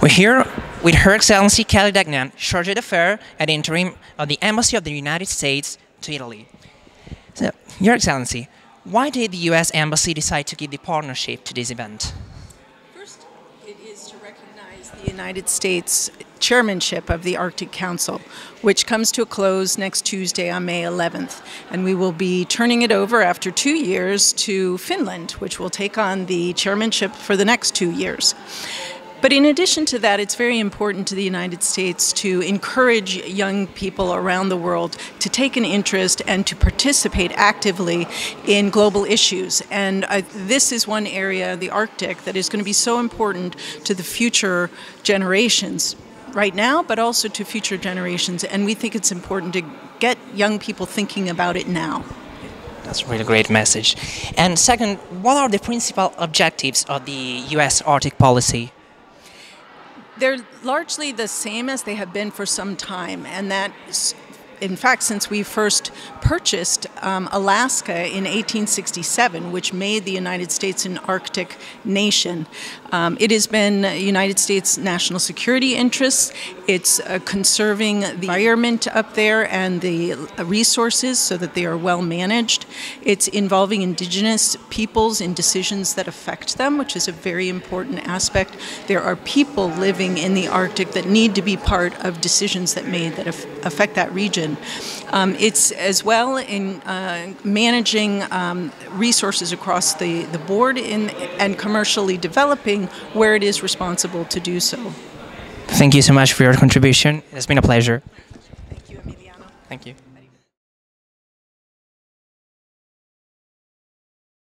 We're here with Her Excellency Kelly Degnan, Charge d'Affaires at the interim of the Embassy of the United States to Italy. So, Your Excellency, why did the US Embassy decide to give the partnership to this event? First, it is to recognize the United States chairmanship of the Arctic Council, which comes to a close next Tuesday on May 11th. And we will be turning it over after two years to Finland, which will take on the chairmanship for the next two years. But in addition to that, it's very important to the United States to encourage young people around the world to take an interest and to participate actively in global issues. And uh, this is one area, the Arctic, that is going to be so important to the future generations right now, but also to future generations. And we think it's important to get young people thinking about it now. That's a really great message. And second, what are the principal objectives of the US Arctic policy? They're largely the same as they have been for some time, and that in fact, since we first purchased um, Alaska in 1867, which made the United States an Arctic nation, um, it has been United States national security interests. It's uh, conserving the environment up there and the resources so that they are well managed. It's involving indigenous peoples in decisions that affect them, which is a very important aspect. There are people living in the Arctic that need to be part of decisions that made that affect that region. Um, it's as well in uh, managing um, resources across the, the board in, and commercially developing where it is responsible to do so. Thank you so much for your contribution. It's been a pleasure. Thank you, Emiliano. Thank you.